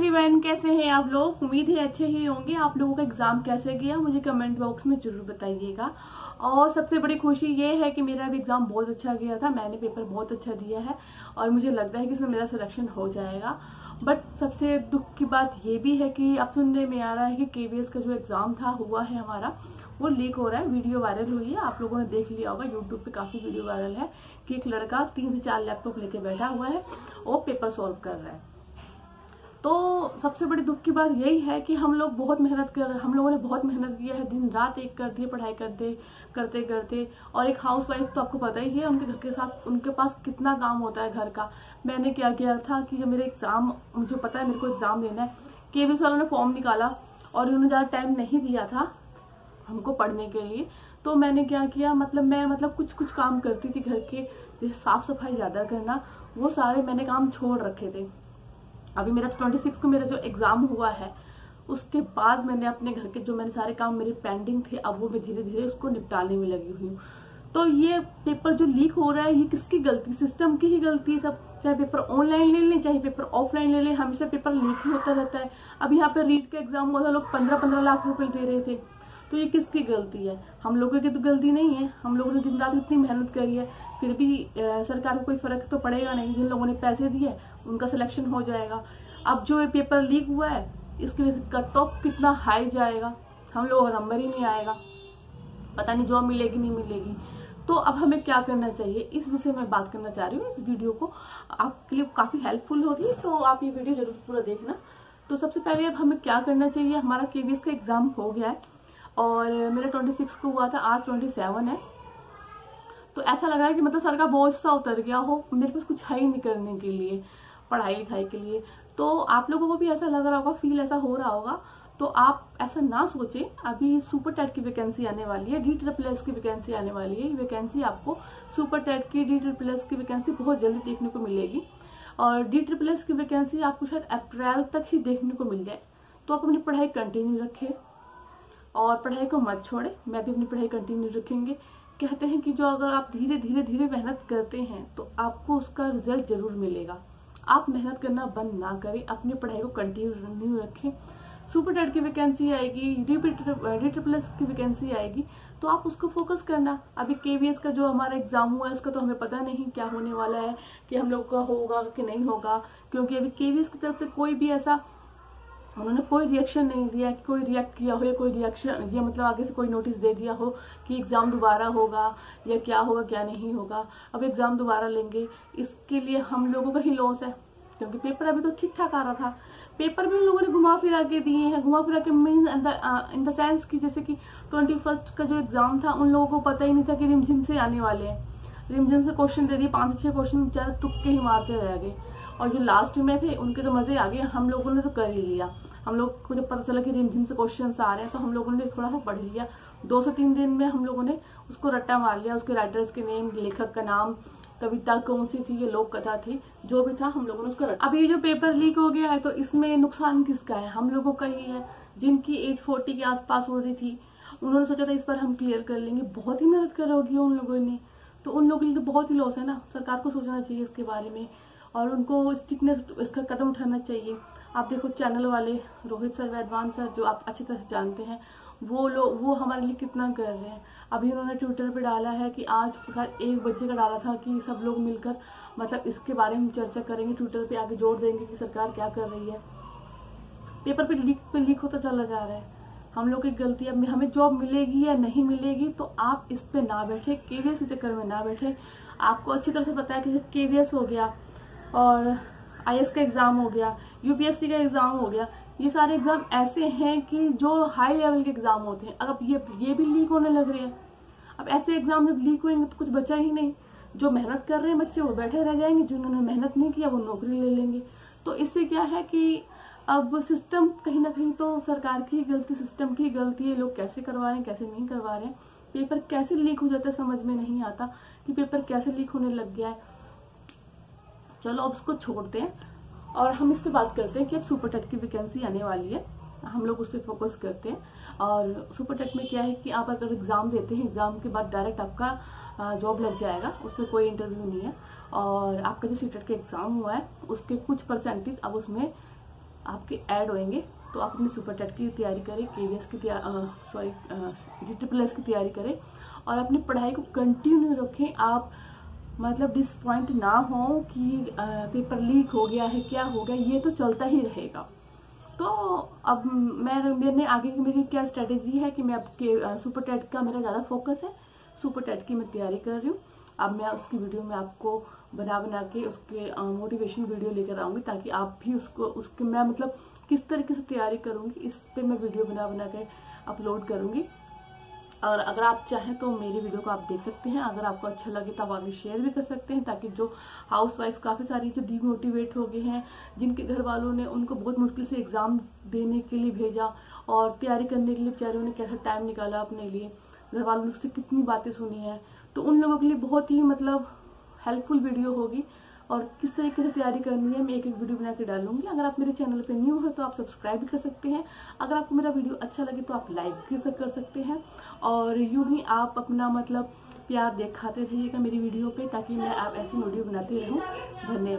Everyone कैसे हैं आप लोग? उम्मीद है अच्छे ही होंगे। आप लोगों का एग्ज़ाम कैसे गया? मुझे कमेंट बॉक्स में ज़रूर बताइएगा। और सबसे बड़ी खुशी ये है कि मेरा भी एग्ज़ाम बहुत अच्छा गया था। मैंने पेपर बहुत अच्छा दिया है और मुझे लगता है कि इसमें मेरा सिलेक्शन हो जाएगा। बट सबसे दुख की बात ये भी है कि अब सुनने में आ रहा है कि केवीएस का जो एग्ज़ाम था, हुआ है हमारा, वो लीक हो रहा है। वीडियो वायरल हुई है। आप लोगों ने देख लिया होगा। यूट्यूब पे काफ़ी वीडियो वायरल है कि एक लड़का तीन से चार लैपटॉप लेके बैठा हुआ है और पेपर सॉल्व कर रहा है। तो सबसे बड़ी दुख की बात यही है कि हम लोग बहुत मेहनत कर, हम लोगों ने बहुत मेहनत किया है, दिन रात एक कर दिए, पढ़ाई करते करते करते। और एक हाउस वाइफ तो आपको पता ही है, उनके घर के साथ, उनके पास कितना काम होता है घर का। मैंने क्या किया था कि मेरे एग्ज़ाम मुझे पता है मेरे को एग्ज़ाम देना है। केवीएस वालों ने फॉर्म निकाला और उन्होंने ज़्यादा टाइम नहीं दिया था हमको पढ़ने के लिए। तो मैंने क्या किया मतलब मैं मतलब कुछ कुछ काम करती थी घर के जैसे साफ़ सफ़ाई ज़्यादा करना, वो सारे मैंने काम छोड़ रखे थे। अभी मेरा ट्वेंटी सिक्स को मेरा जो एग्ज़ाम हुआ है, उसके बाद मैंने अपने घर के जो मैंने सारे काम मेरे पेंडिंग थे, अब वो मैं धीरे धीरे उसको निपटाने में लगी हुई हूँ। तो ये पेपर जो लीक हो रहा है, ये किसकी गलती? सिस्टम की ही गलती है सब। चाहे पेपर ऑनलाइन ले लें, चाहे पेपर ऑफलाइन ले लें, हमेशा पेपर लीक ही होता रहता है। अब यहाँ पे रीड का एग्ज़ाम हुआ था, लोग पंद्रह पंद्रह लाख रुपए दे रहे थे। तो ये किसकी गलती है? हम लोगों की तो गलती नहीं है। हम लोगों ने दिन रात इतनी मेहनत करी है, फिर भी सरकार को कोई फ़र्क तो पड़ेगा नहीं। जिन लोगों ने पैसे दिए, उनका सिलेक्शन हो जाएगा। अब जो ये पेपर लीक हुआ है, इसकी वजह से कट ऑफ़ कितना हाई जाएगा? हम लोगों का नंबर ही नहीं आएगा। पता नहीं जॉब मिलेगी, नहीं मिलेगी। तो अब हमें क्या करना चाहिए? इस विषय में बात करना चाह रही हूँ, इस वीडियो को। आपके लिए काफ़ी हेल्पफुल होगी तो आप ये वीडियो ज़रूर पूरा देखना। तो सबसे पहले अब हमें क्या करना चाहिए? हमारा केवीएस का एग्ज़ाम हो गया है। और मेरा ट्वेंटी सिक्स को हुआ था, आज ट्वेंटी सेवन है। तो ऐसा लग रहा है कि मतलब सर का बोझ सा उतर गया हो मेरे पास कुछ है ही नहीं करने के लिए, पढ़ाई लिखाई के लिए। तो आप लोगों को भी ऐसा लग रहा होगा फील ऐसा हो रहा होगा। तो आप ऐसा ना सोचें, अभी सुपर टेट की वैकेंसी आने वाली है डी ट्रिपल की वैकेंसी आने वाली है। वैकेंसी आपको सुपर टेट की डी ट्रिपल की वैकेंसी बहुत जल्दी देखने को मिलेगी। और डी ट्रिपल की वैकेंसी आपको शायद अप्रैल तक ही देखने को मिल जाए। तो आप अपनी पढ़ाई कंटिन्यू रखें। और पढ़ाई को मत छोड़े। मैं भी अपनी पढ़ाई कंटिन्यू रखेंगे। कहते हैं कि जो अगर आप धीरे धीरे धीरे मेहनत करते हैं तो आपको उसका रिज़ल्ट ज़रूर मिलेगा। आप मेहनत करना बंद ना करें। अपनी पढ़ाई को कंटिन्यू रखें सुपर टेट की वैकेंसी आएगी डी ट्रिपल एस की वैकेंसी आएगी तो आप उसको फोकस करना। अभी केवीएस का जो हमारा एग्ज़ाम हुआ है, उसका तो हमें पता नहीं क्या होने वाला है, कि हम लोग का होगा कि नहीं होगा, क्योंकि अभी केवीएस की तरफ़ से कोई भी ऐसा उन्होंने कोई रिएक्शन नहीं दिया कि कोई रिएक्ट किया हो या कोई रिएक्शन या मतलब आगे से कोई नोटिस दे दिया हो कि एग्ज़ाम दोबारा होगा या क्या होगा, क्या नहीं होगा। अब एग्ज़ाम दोबारा लेंगे, इसके लिए हम लोगों का ही लॉस है। क्योंकि पेपर अभी तो ठीक ठाक आ रहा था। पेपर भी उन लोगों ने घुमा फिरा के दिए हैं। घुमा फिरा के मीन इन द सेंस की जैसे कि ट्वेंटी फ़र्स्ट का जो एग्ज़ाम था, उन लोगों को पता ही नहीं था कि रिमझिम से आने वाले हैं। रिमझिम से क्वेश्चन दे दिए, पाँच से छह क्वेश्चन बेचारे तुक्के ही मारते रह गए। और जो लास्ट में थे, उनके तो मज़े आ गए हम लोगों ने तो कर ही लिया। हम लोग को जब पता चला कि रिमझिम से क्वेश्चन आ रहे हैं तो हम लोगों ने थोड़ा सा पढ़ लिया। दो से तीन दिन में हम लोगों ने उसको रट्टा मार लिया, उसके राइटर्स के नेम लेखक का नाम, कविता कौन सी थी, ये लोक कथा थी, जो भी था, हम लोगों ने उसको अब ये जो पेपर लीक हो गया है तो इसमें नुकसान किसका है? हम लोगों का ही है। जिनकी एज फोर्टी के आसपास हो रही थी, उन्होंने सोचा था इस पर हम क्लियर कर लेंगे। बहुत ही मेहनत कर होगी उन लोगों ने। तो उन लोगों के लिए तो बहुत ही लॉस है ना। सरकार को सोचना चाहिए इसके बारे में। और उनको स्टिकनेस इसका कदम उठाना चाहिए। आप देखो चैनल वाले, रोहित सर, वैदवान सर, जो आप अच्छी तरह से जानते हैं, वो लोग वो हमारे लिए कितना कर रहे हैं। अभी उन्होंने ट्विटर पे डाला है कि आज एक बजे का डाला था कि सब लोग मिलकर मतलब इसके बारे में चर्चा करेंगे ट्विटर पे आगे जोड़ देंगे कि सरकार क्या कर रही है। पेपर पे लीक पे लीक होता चला जा रहा है। हम लोग की गलती अब हमें जॉब मिलेगी या नहीं मिलेगी तो आप इस पे ना बैठे केवीएस के चक्कर में ना बैठे। आपको अच्छी तरह से पता है कि केवीएस हो गया और आई का एग्ज़ाम हो गया यूपीएससी का एग्ज़ाम हो गया, ये सारे एग्ज़ाम ऐसे हैं कि जो हाई लेवल के एग्ज़ाम होते हैं। अब ये ये भी लीक होने लग रहे हैं। अब ऐसे एग्ज़ाम जब लीक होंगे तो कुछ बचा ही नहीं। जो मेहनत कर रहे हैं बच्चे, वो बैठे रह जाएँगे, जिन्होंने मेहनत नहीं किया, वो नौकरी ले लेंगे। तो इससे क्या है कि अब सिस्टम कहीं ना कहीं तो सरकार की गलती सिस्टम की गलती है। लोग कैसे करवा रहे हैं, कैसे नहीं करवा रहे हैं। पेपर कैसे लीक हो जाता है, समझ में नहीं आता कि पेपर कैसे लीक होने लग गया है। चलो अब उसको छोड़ते हैं। और हम इस पर बात करते हैं कि अब सुपर टेट की वैकेंसी आने वाली है। हम लोग उस पर फोकस करते हैं। और सुपर टेट में क्या है कि आप अगर एग्ज़ाम देते हैं एग्ज़ाम के बाद डायरेक्ट आपका जॉब लग जाएगा। उसमें कोई इंटरव्यू नहीं है। और आपका जो सीटेट का एग्ज़ाम हुआ है, उसके कुछ परसेंटेज अब उसमें आपके ऐड होंगे तो आप अपनी सुपर टेट की तैयारी करें के की तैयारी सॉरी ट्रिपल एस की तैयारी करें। और अपनी पढ़ाई को कंटिन्यू रखें। आप मतलब डिसपॉइंट ना हो कि पेपर लीक हो गया है, क्या हो गया, ये तो चलता ही रहेगा। तो अब मैं, मैंने आगे की मेरी क्या स्ट्रेटेजी है कि मैं अब के सुपर टेट का मेरा ज़्यादा फोकस है। सुपर टेट की मैं तैयारी कर रही हूँ। अब मैं उसकी वीडियो में आपको बना बना के उसके मोटिवेशन वीडियो लेकर आऊँगी ताकि आप भी उसको, उसके, मैं मतलब किस तरीके से तैयारी करूँगी, इस पर मैं वीडियो बना बना के अपलोड करूँगी। और अगर आप चाहें तो मेरी वीडियो को आप देख सकते हैं। अगर आपको अच्छा लगे तो आप आगे शेयर भी कर सकते हैं ताकि जो हाउस वाइफ काफ़ी सारी जो डीमोटिवेट हो गए हैं, जिनके घर वालों ने उनको बहुत मुश्किल से एग्ज़ाम देने के लिए भेजा और तैयारी करने के लिए बेचारों ने कैसा टाइम निकाला अपने लिए। घर वालों उससे कितनी बातें सुनी है। तो उन लोगों के लिए बहुत ही मतलब हेल्पफुल वीडियो होगी। और किस तरीके से तैयारी करनी है, मैं एक एक वीडियो बना के डालूँगी अगर आप मेरे चैनल पे न्यू है तो आप सब्सक्राइब भी कर सकते हैं। अगर आपको मेरा वीडियो अच्छा लगे तो आप लाइक भी कर सकते हैं। और यूँ ही आप अपना मतलब प्यार देखाते रहिएगा मेरी वीडियो पे, ताकि मैं आप ऐसी वीडियो बनाती रहूँ। धन्यवाद।